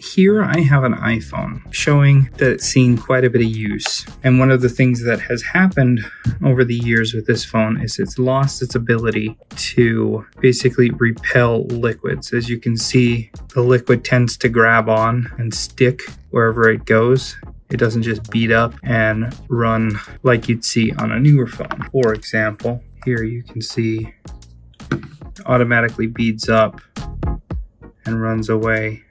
Here I have an iPhone showing that it's seen quite a bit of use. And one of the things that has happened over the years with this phone is it's lost its ability to basically repel liquids. As you can see, the liquid tends to grab on and stick wherever it goes. It doesn't just beat up and run like you'd see on a newer phone. For example, here you can see automatically beads up and runs away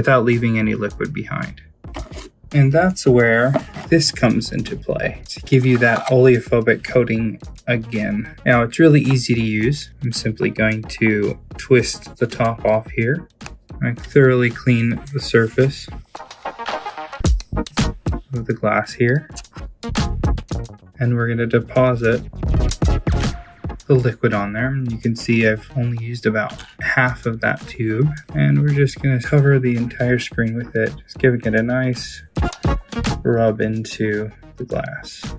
without leaving any liquid behind. And that's where this comes into play to give you that oleophobic coating again. Now it's really easy to use. I'm simply going to twist the top off here. I thoroughly clean the surface of the glass here. And we're going to deposit the liquid on there. You can see I've only used about half of that tube and we're just going to cover the entire screen with it, just giving it a nice rub into the glass.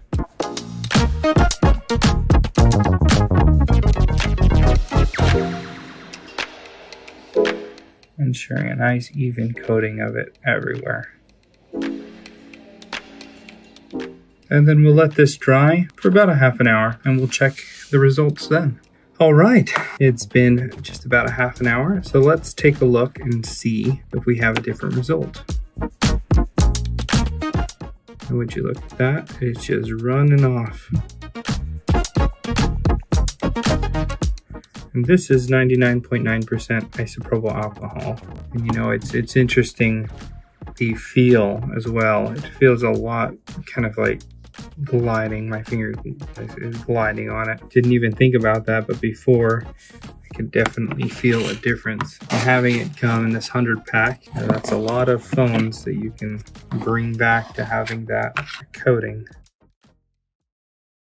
Ensuring a nice even coating of it everywhere. And then we'll let this dry for about a half an hour and we'll check the results then. All right, it's been just about a half an hour, so let's take a look and see if we have a different result. And would you look at that? It's just running off. And this is 99.9% isopropyl alcohol. And you know, it's it's interesting the feel as well. It feels a lot kind of like gliding. My finger is gliding on it. Didn't even think about that, but before I could definitely feel a difference. Having it come in this 100 pack, that's a lot of phones that you can bring back to having that coating.